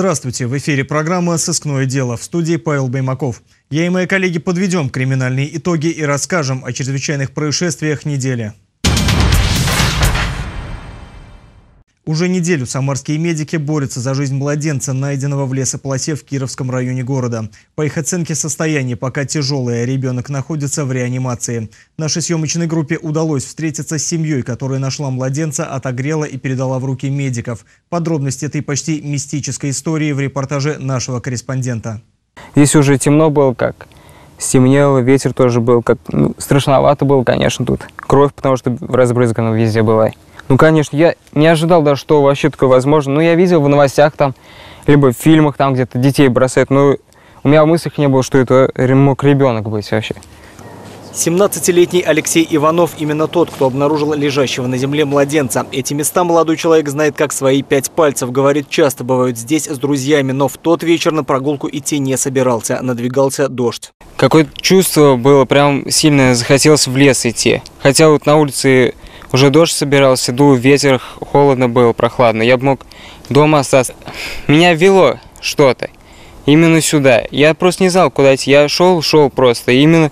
Здравствуйте, в эфире программа «Сыскное дело» в студии Павел Баймаков. Я и мои коллеги подведем криминальные итоги и расскажем о чрезвычайных происшествиях недели. Уже неделю самарские медики борются за жизнь младенца, найденного в лесополосе в Кировском районе города. По их оценке состояние пока тяжелое, ребенок находится в реанимации. Нашей съемочной группе удалось встретиться с семьей, которая нашла младенца, отогрела и передала в руки медиков. Подробности этой почти мистической истории в репортаже нашего корреспондента. Здесь уже темно было как стемнело, ветер тоже был, как ну, страшновато было, конечно, тут. Кровь, потому что разбрызгана везде была. Ну, конечно, я не ожидал даже, что вообще такое возможно. Ну, я видел в новостях там, либо в фильмах там где-то детей бросают, но у меня в мыслях не было, что это мог ребенок быть вообще. 17-летний Алексей Иванов именно тот, кто обнаружил лежащего на земле младенца. Эти места молодой человек знает как свои пять пальцев. Говорит, часто бывают здесь с друзьями, но в тот вечер на прогулку идти не собирался. Надвигался дождь. Какое-то чувство было, прям сильно захотелось в лес идти. Хотя вот на улице уже дождь собирался, дул ветер, холодно было, прохладно. Я бы мог дома остаться. Меня вело что-то. Именно сюда. Я просто не знал, куда идти. Я шел, шел просто. Именно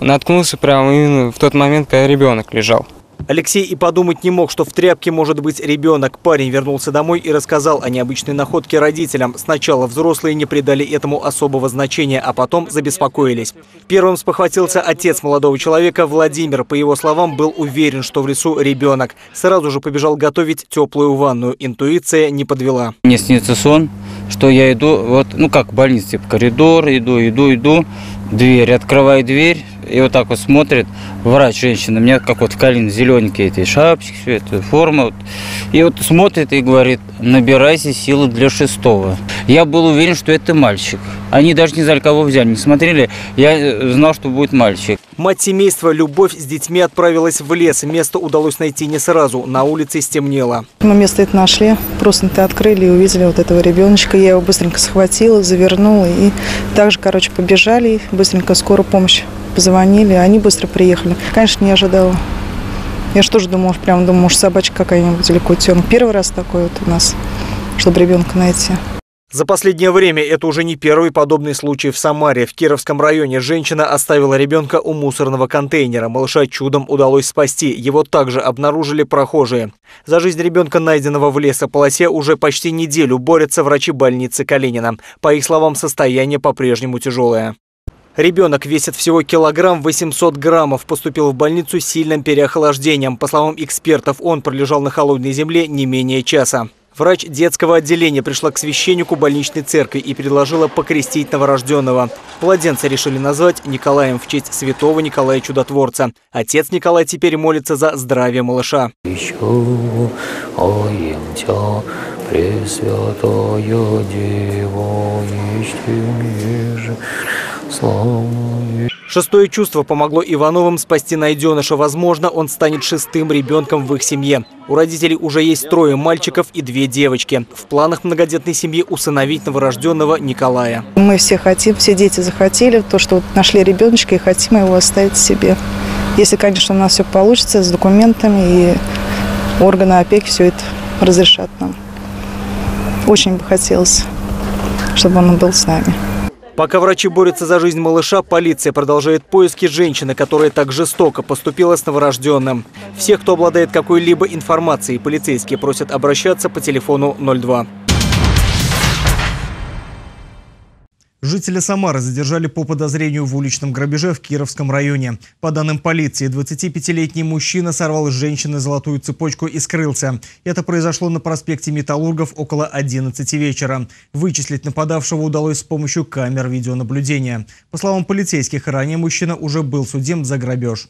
наткнулся прямо именно в тот момент, когда ребенок лежал. Алексей и подумать не мог, что в тряпке может быть ребенок. Парень вернулся домой и рассказал о необычной находке родителям. Сначала взрослые не придали этому особого значения, а потом забеспокоились. Первым спохватился отец молодого человека Владимир. По его словам, был уверен, что в лесу ребенок. Сразу же побежал готовить теплую ванную. Интуиция не подвела. Мне снится сон, что я иду, вот, ну как в больнице, типа коридор, иду, иду, иду, дверь, открываю дверь, и вот так вот смотрит врач, женщина, мне как вот в Калин зелененькие эти шапочки, все это, форма. Вот. И вот смотрит и говорит, набирайся силы для шестого. Я был уверен, что это мальчик. Они даже не знали, кого взяли, не смотрели. Я э, знал, что будет мальчик. Мать семейства Любовь с детьми отправилась в лес. Место удалось найти не сразу. На улице стемнело. Мы место это нашли. Просто это открыли и увидели вот этого ребеночка. Я его быстренько схватила, завернула. И также, короче, побежали. Быстренько скорую помощь позвонили. Они быстро приехали. Конечно, не ожидала. Я же тоже думала, прям думала, может, собачка какая-нибудь или котенок. Первый раз такой вот у нас, чтобы ребенка найти. За последнее время это уже не первый подобный случай в Самаре. В Кировском районе женщина оставила ребенка у мусорного контейнера. Малыша чудом удалось спасти. Его также обнаружили прохожие. За жизнь ребенка, найденного в лесополосе, уже почти неделю борются врачи больницы Калинина. По их словам, состояние по-прежнему тяжелое. Ребенок весит всего килограмм 800 граммов, поступил в больницу с сильным переохлаждением. По словам экспертов, он пролежал на холодной земле не менее часа. Врач детского отделения пришла к священнику больничной церкви и предложила покрестить новорожденного. Младенца решили назвать Николаем в честь святого Николая Чудотворца. Отец Николай теперь молится за здравие малыша. Пресвятая Дева, Шестое чувство помогло Ивановым спасти найденыша. Возможно, он станет шестым ребенком в их семье. У родителей уже есть трое мальчиков и две девочки. В планах многодетной семьи усыновить новорожденного Николая. Мы все хотим, все дети захотели, то, что вот нашли ребеночка и хотим его оставить себе. Если, конечно, у нас все получится с документами и органы опеки все это разрешат нам. Очень бы хотелось, чтобы он был с нами. Пока врачи борются за жизнь малыша, полиция продолжает поиски женщины, которая так жестоко поступила с новорожденным. Всех, кто обладает какой-либо информацией, полицейские просят обращаться по телефону 02. Жители Самары задержали по подозрению в уличном грабеже в Кировском районе. По данным полиции, 25-летний мужчина сорвал с женщины золотую цепочку и скрылся. Это произошло на проспекте Металлургов около 11 вечера. Вычислить нападавшего удалось с помощью камер видеонаблюдения. По словам полицейских, ранее мужчина уже был судим за грабеж.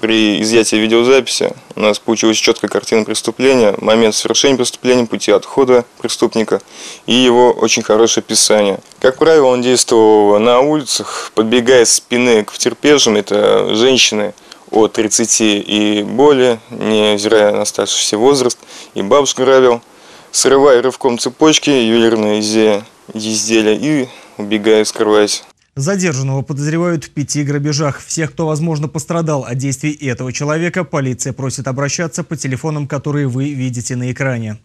При изъятии видеозаписи у нас получилась четкая картина преступления, момент совершения преступления, пути отхода преступника и его очень хорошее описание. Как правило, он действовал на улицах, подбегая с спины к втерпежам, это женщины от 30 и более, невзирая на оставшийся возраст, и бабушку грабил, срывая рывком цепочки, ювелирные изделия и убегая, скрываясь. Задержанного подозревают в пяти грабежах. Всех, кто, возможно, пострадал от действий этого человека, полиция просит обращаться по телефонам, которые вы видите на экране.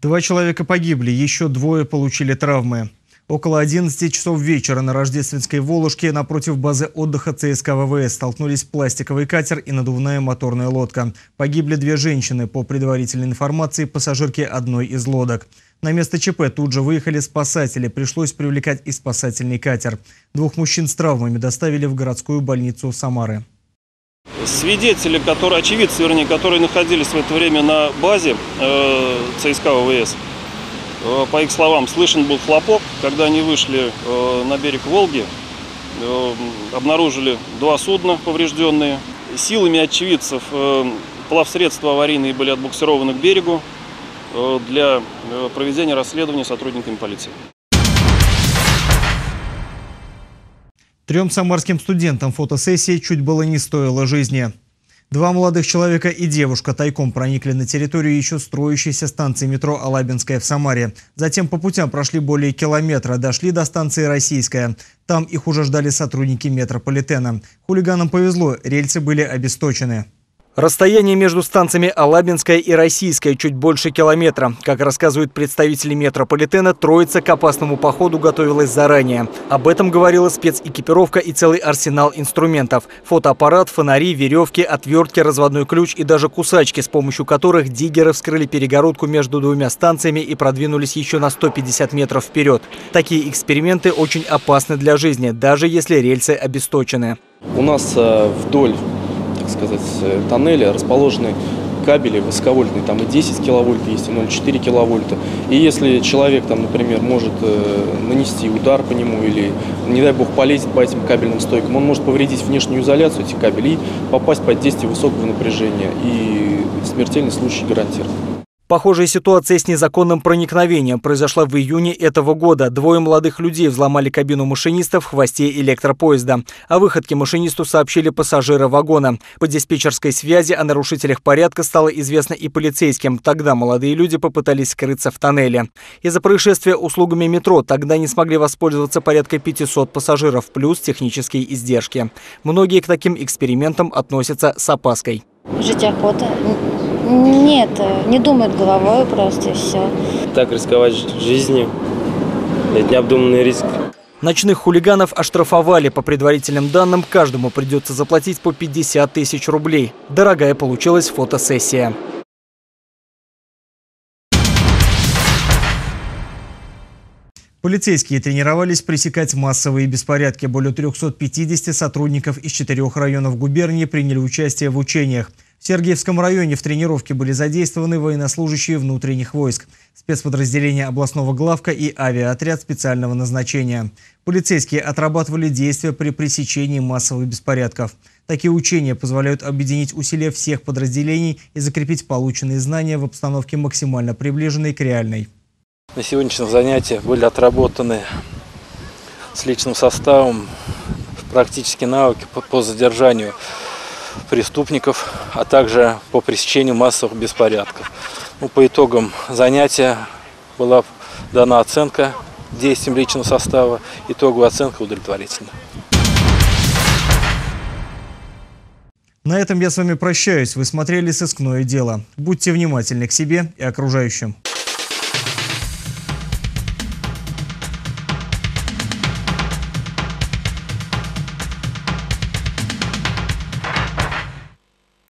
2 человека погибли, еще двое получили травмы. Около 11 часов вечера на рождественской Волушке напротив базы отдыха ЦСК ВВС столкнулись пластиковый катер и надувная моторная лодка. Погибли две женщины, по предварительной информации, пассажирки одной из лодок. На место ЧП тут же выехали спасатели, пришлось привлекать и спасательный катер. Двух мужчин с травмами доставили в городскую больницу Самары. Свидетели, которые, очевидцы, вернее, которые находились в это время на базе э, ЦСКА ВВС, по их словам, слышен был хлопок, когда они вышли э, на берег Волги, э, обнаружили два судна поврежденные. Силами очевидцев э, плавсредства аварийные были отбуксированы к берегу э, для э, проведения расследования сотрудниками полиции. Трем самарским студентам фотосессии чуть было не стоило жизни. Два молодых человека и девушка тайком проникли на территорию еще строящейся станции метро Алабинская в Самаре. Затем по путям прошли более километра, дошли до станции Российская. Там их уже ждали сотрудники метрополитена. Хулиганам повезло, рельсы были обесточены. Расстояние между станциями Алабинская и Российская чуть больше километра. Как рассказывают представители метрополитена, троица к опасному походу готовилась заранее. Об этом говорила спецэкипировка и целый арсенал инструментов. Фотоаппарат, фонари, веревки, отвертки, разводной ключ и даже кусачки, с помощью которых диггеры вскрыли перегородку между двумя станциями и продвинулись еще на 150 метров вперед. Такие эксперименты очень опасны для жизни, даже если рельсы обесточены. У нас э, вдоль так сказать, э, тоннеля расположены кабели высоковольтные, там и 10 киловольт есть, и 0,4 киловольта. И если человек, там, например, может э, нанести удар по нему или, не дай бог, полезет по этим кабельным стойкам, он может повредить внешнюю изоляцию этих кабелей попасть под действие высокого напряжения. И смертельный случай гарантирован. Похожая ситуация с незаконным проникновением произошла в июне этого года. Двое молодых людей взломали кабину машиниста в хвосте электропоезда. О выходке машинисту сообщили пассажиры вагона. По диспетчерской связи о нарушителях порядка стало известно и полицейским. Тогда молодые люди попытались скрыться в тоннеле. Из-за происшествия услугами метро тогда не смогли воспользоваться порядка 500 пассажиров, плюс технические издержки. Многие к таким экспериментам относятся с опаской. Жить охота. Нет, не думают головой просто и все. Так рисковать жизнью – это необдуманный риск. Ночных хулиганов оштрафовали. По предварительным данным, каждому придется заплатить по 50 тысяч рублей. Дорогая получилась фотосессия. Полицейские тренировались пресекать массовые беспорядки. Более 350 сотрудников из четырех районов губернии приняли участие в учениях. В Сергеевском районе в тренировке были задействованы военнослужащие внутренних войск, спецподразделения областного главка и авиаотряд специального назначения. Полицейские отрабатывали действия при пресечении массовых беспорядков. Такие учения позволяют объединить усилия всех подразделений и закрепить полученные знания в обстановке максимально приближенной к реальной. На сегодняшних занятиях были отработаны с личным составом практические навыки по задержанию преступников, а также по пресечению массовых беспорядков. Ну, по итогам занятия была дана оценка действиям личного состава. Итоговая оценка удовлетворительна. На этом я с вами прощаюсь. Вы смотрели «Сыскное дело». Будьте внимательны к себе и окружающим.